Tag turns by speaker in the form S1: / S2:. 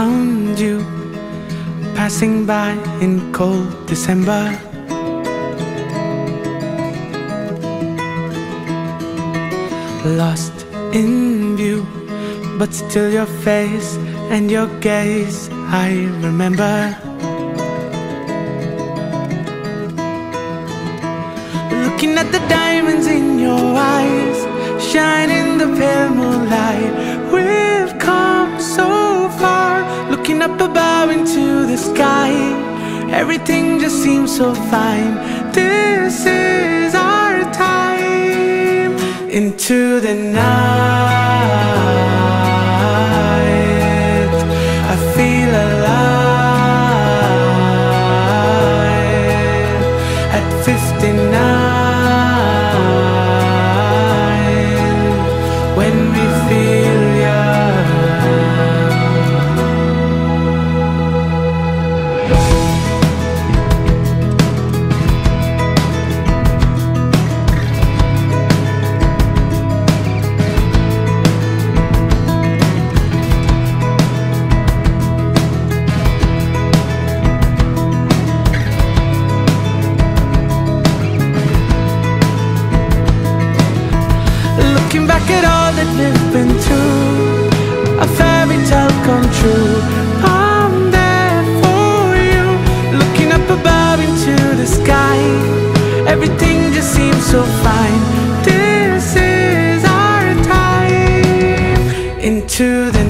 S1: found you passing by in cold December. Lost in view, but still your face and your gaze I remember. Looking at the diamonds in your eyes, shine in the pale moonlight. Everything just seems so fine. This is our time into the night. Looking back at all that we've been through, a fairy tale come true. I'm there for you. Looking up above into the sky, everything just seems so fine. This is our time into the